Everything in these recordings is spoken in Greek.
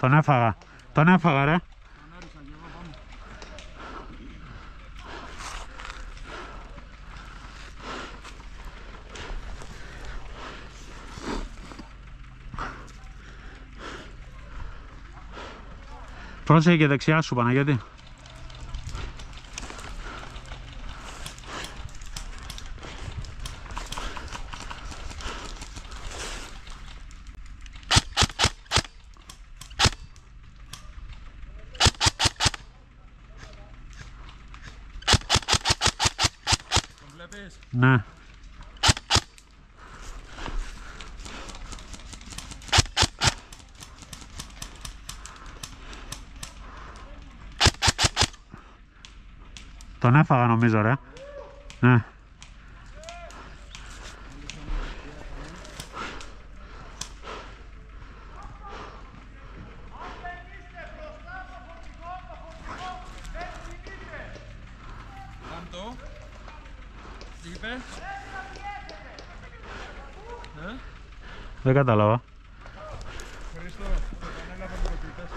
Τον έφαγα. Τον έφαγα ρε. Πρόσεχε και δεξιά σου Παναγιώτη. Τον βλέπεις. Ναι. Τον έφαγα νομίζω ρε. Ναι. Κάντο. Τι είπε. Ε, Δεν κατάλαβα. Χρήστο, το πανέλαβα λίγο τι είπες.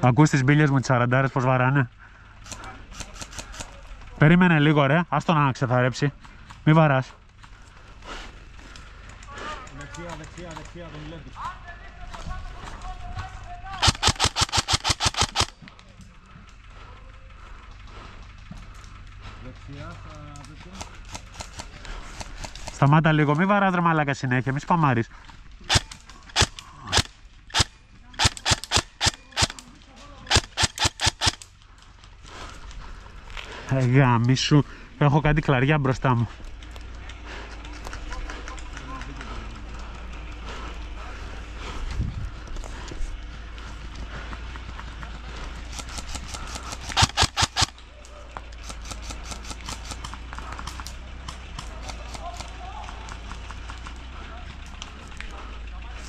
Ακούς τις μπίλιες μου τις σαραντάρες πως βαράνε. Περίμενε λίγο ρε, άστο να ξεθαρέψει. Μη βαράς. Δεξιά, δεξιά, δεξιά, τον βλέπεις. Δεξιά, θα τέτοιο. Σταμάτα λίγο, μη βαράς ρε μαλάκα συνέχεια, μη σπαμάρεις. Ε, γάμι σου, έχω κάτι κλαριά μπροστά μου.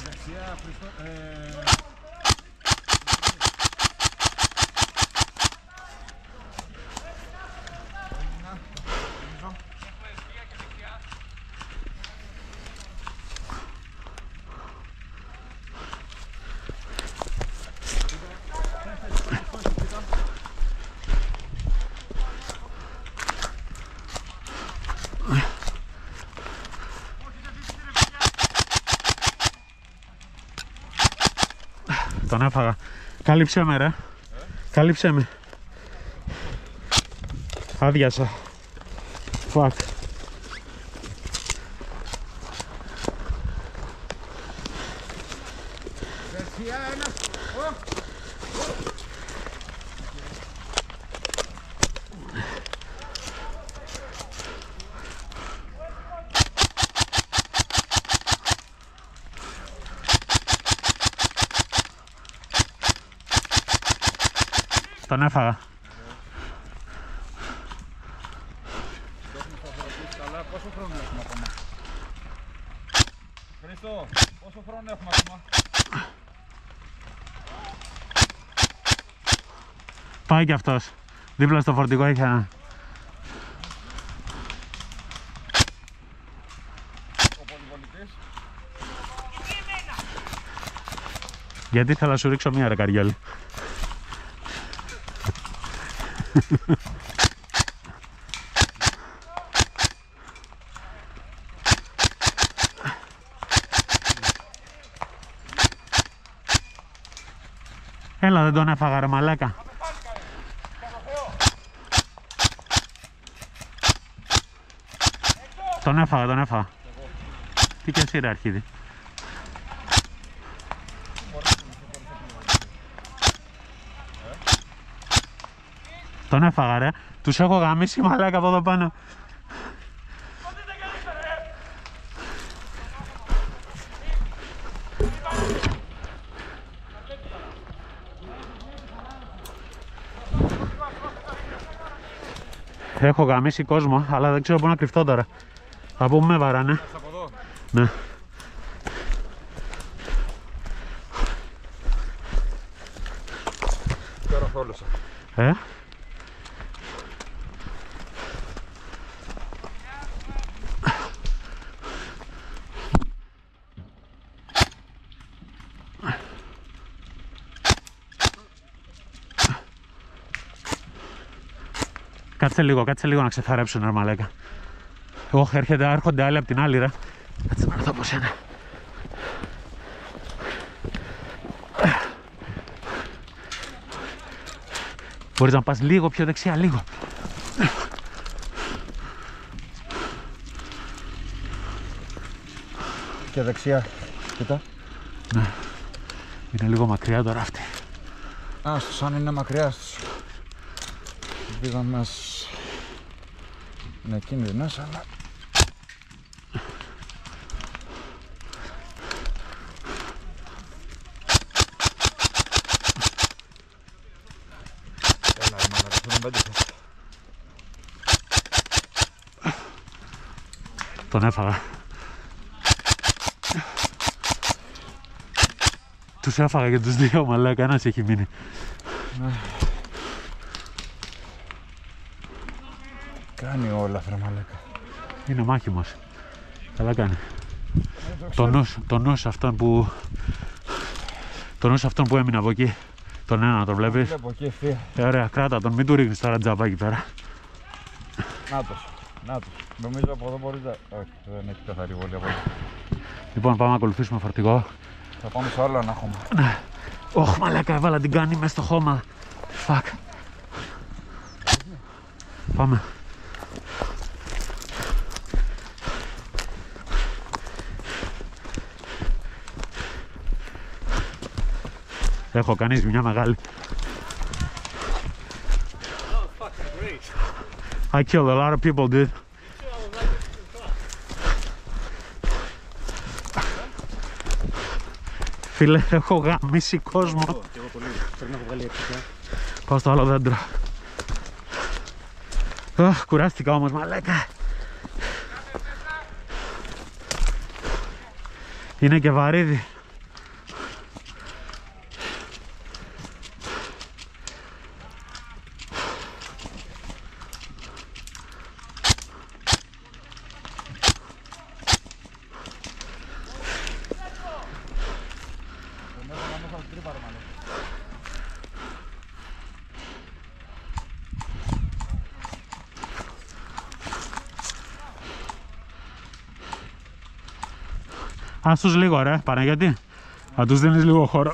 Δεξιά, Χριστό. Ε, να, νομίζω. Τον έφαγα. Κάλυψέ με ρε. Κάλυψέ με. Άδειασα. Fuck. Δεξιά, ένα. Ω, Τον έφαγα. Το έχουμε σταθεροποιήσει καλά. Πόσο χρόνο έχουμε ακόμα. Χρήστο, πόσο χρόνο έχουμε ακόμα; Πάει κι αυτός. Δίπλα στο φορτηγό έχει ένα. Ο πολυβολητής. Γιατί θέλω να σου ρίξω μία ρε καριόλη. Έλα δεν τον έφαγα ρε μαλάκα. Τον έφαγα, τον έφαγα. Τι και εσύ ρε αρχίδι. Τον έφαγα ρε. Τους έχω γαμίσει μαλάκα από εδώ πάνω. Έχω γαμίσει κόσμο, αλλά δεν ξέρω πού να κρυφτώ τώρα. Από πού με βαράνε. Από εδώ. Ναι. Τώρα θόλωσα. Ε. Κάτσε λίγο, κάτσε λίγο να ξεθαρέψουν ρε μαλάκα. Όχι, έρχεται, έρχονται άλλοι από την άλλη ρε. Κάτσε να έρθω από σένα. Μπορείς να πας λίγο πιο δεξιά, λίγο. Και δεξιά. Κοίτα. Είναι λίγο μακριά τώρα αυτή. Α, σαν είναι μακριά στους. Οι πίδα μας είναι κίνδυνες, αλλά... Έλα, ρε μαλάκα, αυτό είναι πέντε χες. Τον έφαγα. Τους έφαγα και τους δύο μαλάκα, ένας έχει μείνει. Κάνει όλα, φρε μαλάκα. Είναι μάχημος. Καλά κάνει. Το νους, το νους αυτόν που... Το νους αυτόν που έμεινε από εκεί. Τον ένα το βλέπεις. Βλέπω εκεί ευθεία. Ε, ωραία, κράτα τον, μην του ρίχνεις τώρα τζάμπα εκεί πέρα. Νάτος, νάτος. Νομίζω από εδώ μπορείς να... Όχι, δεν έχει καθαρή βολή από εδώ. Λοιπόν, πάμε να ακολουθήσουμε φορτηγό. Θα πάμε σε άλλο να έχουμε. Ωχ, μαλάκα, έβαλα την κάνη μέσα στο χώμα. Fuck. Πάμε. Έχω κάνει μια μεγάλη. I killed a lot of people, dude. Φίλε, έχω γαμίσει κόσμο. Και εγώ πολύ. Πρέπει να έχω βγάλει έξω πια. Πάω στο άλλο δέντρο. Αχ, κουράστηκα όμως, μαλάκα. Είναι και βαρύδι. Ας τους λίγο ρε, Παναγιώτη. Να τους δίνεις λίγο χώρο.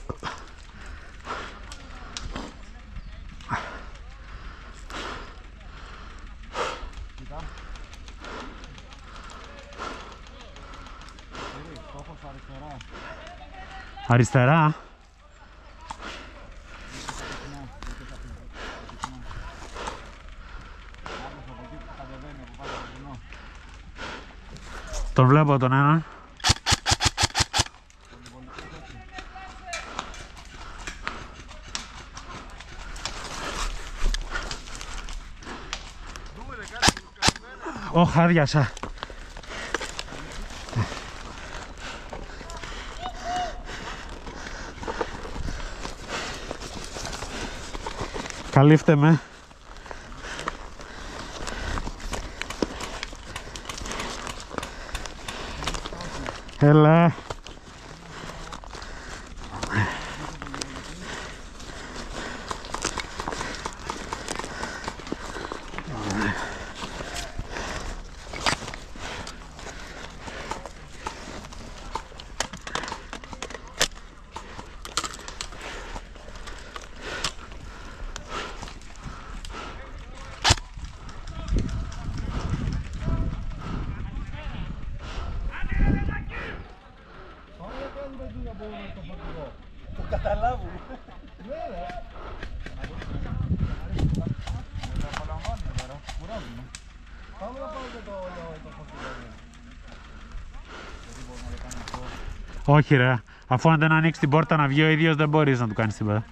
Αριστερά. Τον βλέπω τον έναν. Ωχ, άδειασα. Καλύφτε με. Έλα. Όχι ρε, αφού αν δεν ανοίξει την πόρτα να βγει ο ίδιος δεν μπορείς να του κάνεις τίποτα.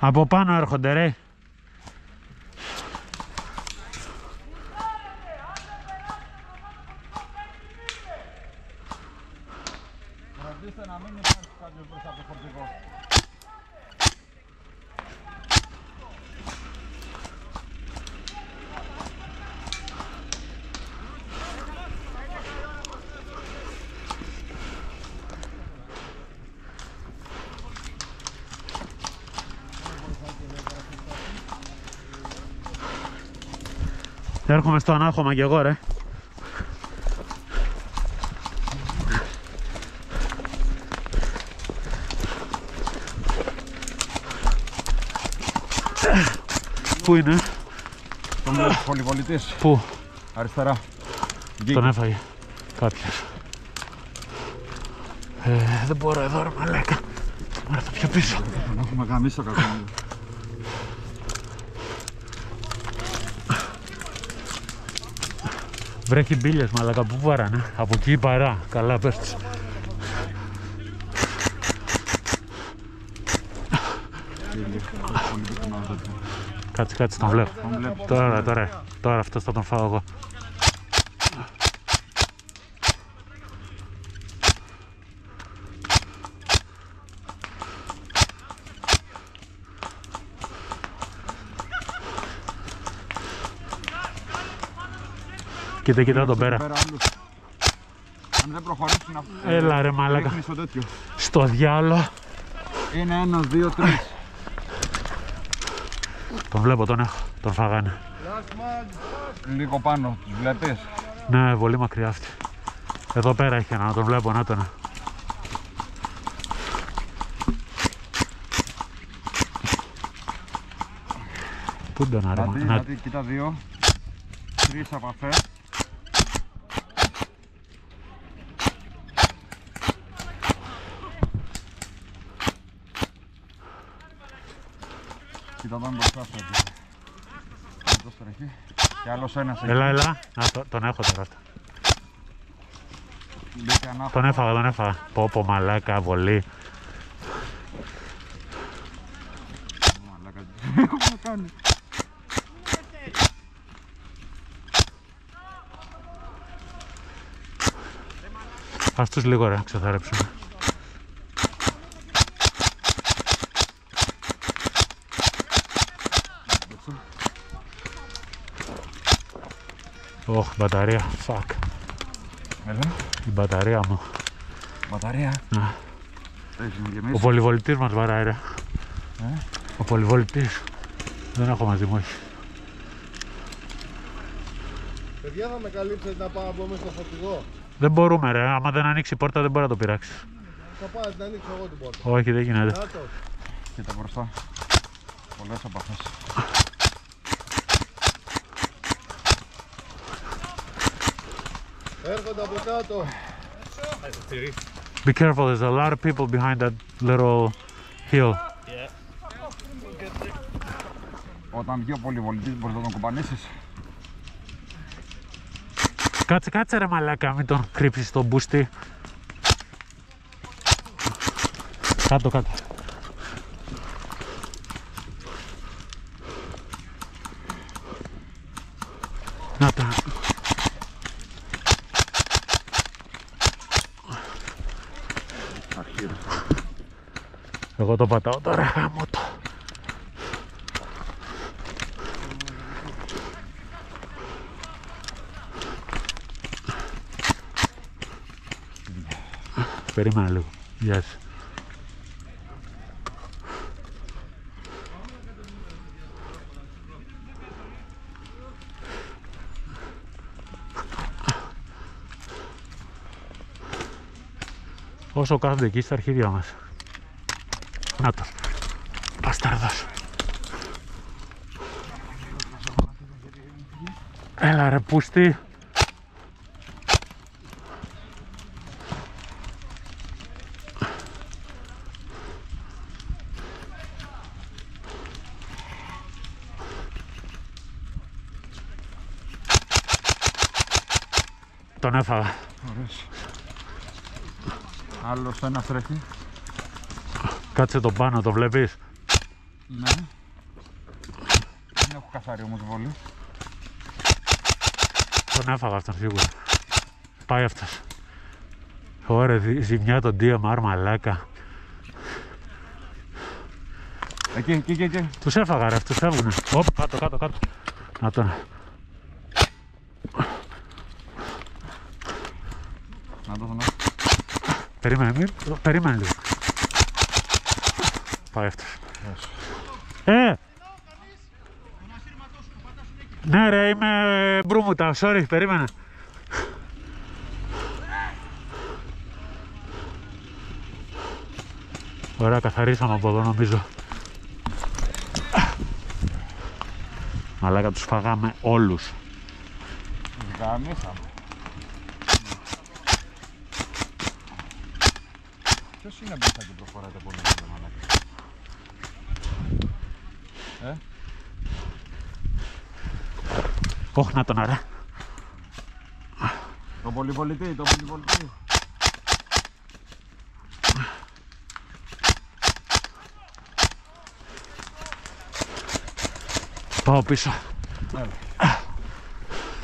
Από πάνω έρχονται ρε. Φροντίστε να μην υπάρχει κάποιος μπροστά από το φορτηγό. Έρχομαι στο ανάχωμα κι εγώ ρε. Πού είναι, Τον πολυβολητής. πού, Αριστερά. τον έφαγε κάποιος. Ε, δεν μπορώ εδώ ρε μαλάκα. Μου έρθω πιο πίσω. Τον έχουμε γαμίσει το κακό. Βρέχει μπίλες μαλάκα, πού βάρανε. Από εκεί η παρά. Καλά πες τους. Πολύ πυκνό τέτοιο. Κάτσε, κάτσε, τον βλέπω. Τον βλέπεις. Τώρα, τώρα, τώρα αυτός θα τον φάω εγώ. Κοίτα, κοίτα τον πέρα. Πέρα άλλους. Αν δεν προχωρήσουν αυτό. Έλα ρε μαλάκα. Ρίχνεις το τέτοιο. Στο διάλο. Είναι ένα, δύο, τρεις. Τον βλέπω, τον έχω. Τον φάγανε. Λίγο πάνω, τους βλέπεις; Ναι, πολύ μακριά αυτή. Εδώ πέρα έχει ένα, να τον βλέπω, να τον. Πού τον άρε, Δηλαδή, να... δηλαδή, κοίτα δύο. Τρεις απαφές. Κοίτα εδώ μπροστά σου εκεί. Εδώ τρέχει. Και άλλος ένας εκεί. Έλα, έλα. Να, το- τον έχω τώρα αυτό. Μπήκε ανάχωμα. Τον έφαγα, τον έφαγα. Πω, πω, μαλάκα, βολή. Μαλάκα, τι έχουμε κάνει. Ας τους λίγο ρε, να ξεθαρέψουμε. Ωχ, μπαταρία, fuck. Έλα. Η μπαταρία μου. Μπαταρία. Ναι. Έχεις να Ο γεμίσει. πολυβολητής μας βαράει ρε. Ε; Ο πολυβολητής. Δεν έχω μαζί μου, όχι. Παιδιά θα με καλύψετε να πάω να μπω μέσα στο φορτηγό. Δεν μπορούμε ρε, άμα δεν ανοίξει η πόρτα δεν μπορεί να το πειράξεις. Θα πάω να την ανοίξω εγώ την πόρτα. Όχι, δεν γίνεται. Κάτω. Κοίτα μπροστά. Πολλές απαφές. Έρχονται από κάτω. Be careful, there's a lot of people behind that little hill. Όταν βγει ο πολυβολητής μπορείς να τον κουμπανίσεις. Κάτσε, κάτσε ρε μαλάκα, μην τον κρύψεις στο μπούστι. Κάτω, κάτω. Να τα. Το πατάω τώρα, γάμο το. Περίμενα λίγο. Γεια σου. Όσο κάθονται εκεί στα αρχίδια μας. Να το. Μπαστάρδος. Έλα ρε πούστη. Τον έφαγα. Ωραίος. Άλλος ένας τρέχει. Κάτσε τον πάνω, το βλέπεις; Ναι. Δεν έχω καθαρή όμως βολή. Τον έφαγα αυτόν σίγουρα. Πάει αυτός. Ωραία, δι- ζημιά τον DMR μαλάκα. Εκεί, εκεί, εκεί, εκεί. Τους έφαγα ρε, αυτούς φεύγουνε. Οπ, κάτω, κάτω, κάτω. Να τον. Να το δω. Περίμενε, μην... περίμενε λίγο. Πάει αυτός. Ε! Ναι ρε, είμαι μπρούμουτα, sorry, περίμενε. Ωραία, καθαρίσαμε από εδώ νομίζω. Μαλάκα τους φάγαμε όλους. Γαμίσαμε. Ποιος είναι μπροστά και προχωράτε πολύ ρε μαλάκα. Ε, Όχι να τον αρά. το πολυπολιτή, το πολυπολιτή. Πάω πίσω.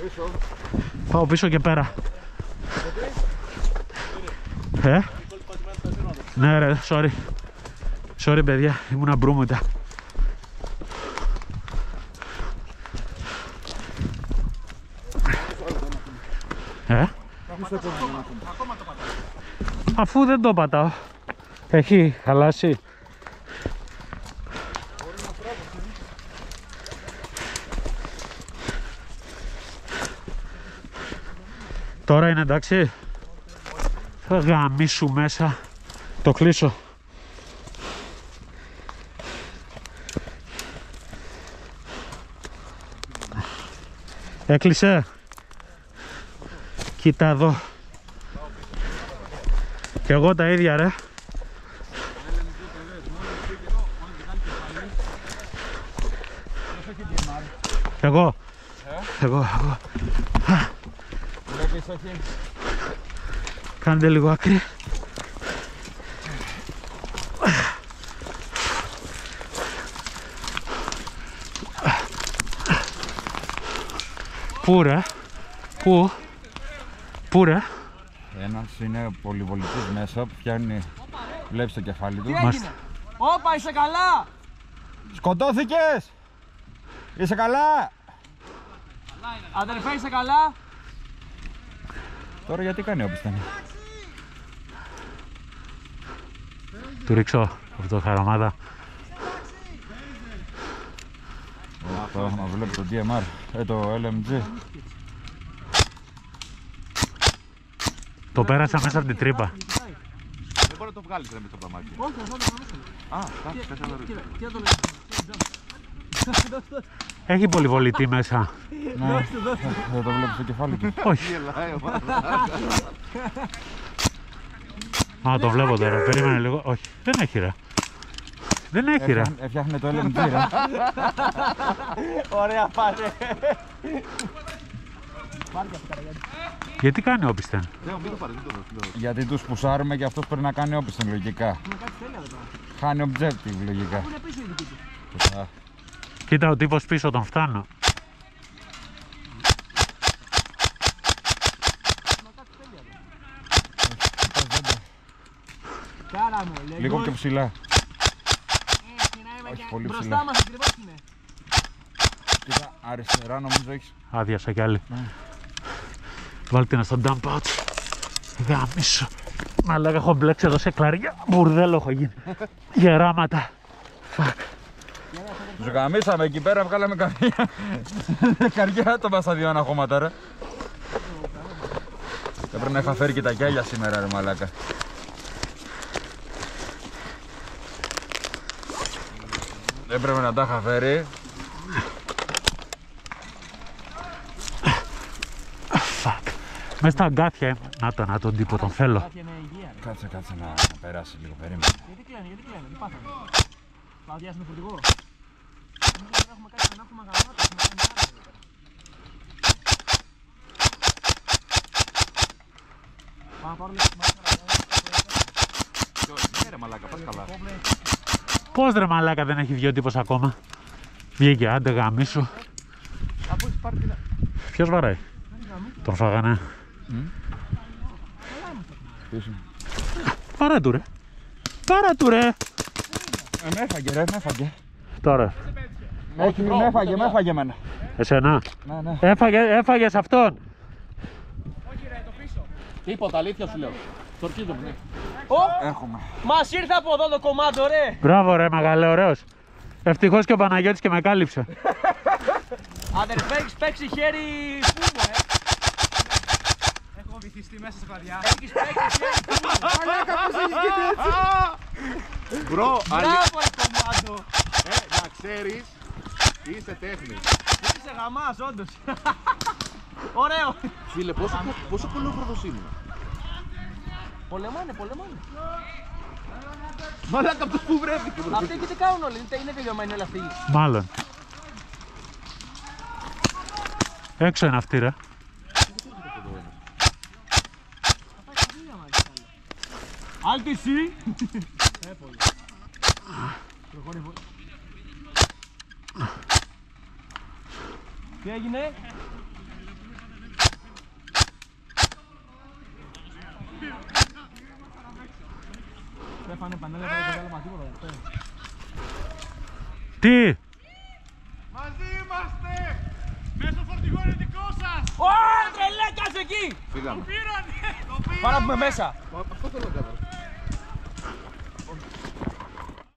Πίσω. Πάω πίσω και πέρα. Ε; Ναι ρε, sorry. Sorry παιδιά, ήμουνα μπρούμουτα. Ε? Αφού δεν το πατάω. Έχει χαλάσει. Τώρα είναι εντάξει. Θα γαμίσου μέσα. Το κλείσω. Έκλεισε. Κοίτα εδώ. Και εγώ τα ίδια ρε. Εγώ. Εγώ, εγώ. Βλέπεις όχι. Κάντε λίγο άκρη. Πού ρε, πού, πού ρε, Ένας είναι πολυπολιτής μέσα που πιάνει, βλέπεις το κεφάλι του. Μάστε. Όπα, είσαι καλά! Σκοτώθηκες! Είσαι καλά! Αδερφέ, είσαι καλά! Τώρα γιατί κάνει όπως ήταν. του ρίξω αυτό το χαραμάδα. Τώρα να βλέπεις το DMR, ε, το LMG. Το πέρασα μέσα από την τρύπα. Δεν μπορεί να το βγάλεις ρε με το πλαμάκι. Όχι, αυτό το κάνω. Α, εντάξει, πες να το ρίξω. Τι να το λέω. Έχει πολυβολητή μέσα. Ναι, δεν το βλέπεις το κεφάλι του. Όχι. Γελάει ο Α, το βλέπω τώρα. Περίμενε λίγο. Όχι, δεν έχει ρε. Δεν έχει ρε. Έφτιαχνε- Έφτιαχνε το LMG ρε. Ωραία, πάρε. Γιατί κάνει όπισθεν; Ναι, μην το πάρεις, μην το δώσεις. Γιατί τους πουσάρουμε και αυτός πρέπει να κάνει όπισθεν λογικά. Χάνει objective λογικά. Α, Κοίτα ο τύπος πίσω τον φτάνω. Κάρα μου, λέγω. Λίγο πιο ψηλά. Όχι, πολύ Μπροστά ψηλά. μας ακριβώς είναι. Κοίτα, αριστερά νομίζω έχεις. Άδειασα κι άλλη. Βάλτε ένα στο dump pouch. Γαμίσο. Μαλάκα έχω μπλέξει εδώ σε κλαριά. Μπουρδέλο έχω γίνει. Γεράματα. Τους γαμίσαμε εκεί πέρα, βγάλαμε καμία. Καρδιά άτομα στα δύο αναχώματα ρε. Έπρεπε να είχα φέρει και τα γυάλια σήμερα ρε μαλάκα. Έπρεπε να τα είχα φέρει. Μες στα αγκάθια είμαι. Να το, να τον τύπο, τον θέλω. Κάτι είναι υγεία. ρε. Κάτσε, κάτσε να, να περάσει λίγο, περίμενε. Γιατί κλαίνε, γιατί κλαίνε, τι πάθανε. Θα αδειάσουμε φορτηγό. Νομίζω ότι έχουμε κάτι να έχουμε γαμάτα. έχουμε κάνει άλλα εδώ πέρα. Πάμε να πάρουμε τις μάτια. Ναι ρε μαλάκα, πας καλά. Πώς ρε μαλάκα δεν έχει βγει ο τύπος ακόμα; Βγήκε, άντε γαμίσου. Από έχεις πάρει την... Ποιος βαράει; Τον φάγανε. Πίσω. Πάρε του ρε. Πάρε του ρε. Ε, με έφαγε ρε, με έφαγε. Τώρα. Όχι, με έφαγε, με έφαγε εμένα. Εσένα. Ναι, ναι. Έφαγε, έφαγες αυτόν. Τίποτα, αλήθεια σου λέω. Τορκίζομαι, ναι. Έχουμε. Μας ήρθε από εδώ το κομμάτι, ρε! Μπράβο ρε μαγαλέ, ωραίος. Ευτυχώς και ο Παναγιώτης και με κάλυψε. Αδερφέ, έχεις παίξει χέρι φούβο, ε. Έχω βυθιστεί μέσα σε παιδιά. Έχεις παίξει χέρι φούβο. Μπρο, αλή... Μπράβο, ρε κομμάτο. Ε, να ξέρεις, είσαι τέχνης. Είσαι γαμάς, όντως. Ωραίο. Φίλε, πόσο, πόσο κολόφροδος ήμουν; Πολεμάνε, πολεμάνε. Μαλάκα αυτός που βρέθηκε. μπρο. Αυτοί εκεί τι κάνουν όλοι, είναι- είναι τελειωμένοι όλοι αυτοί. Μάλλον. Έξω είναι αυτή, ρε. Άλτη εσύ. Τι έγινε. Δεν φάνε πανέλα, δεν βγάλαμε τίποτα. δεν. Τι! Μαζί είμαστε! Μέσα στο φορτηγό είναι δικό σας! Ω, τρελέ, κάτσε εκεί! Φύγαμε. Πήρανε! Το πήρανε! Πάμε να πούμε μέσα.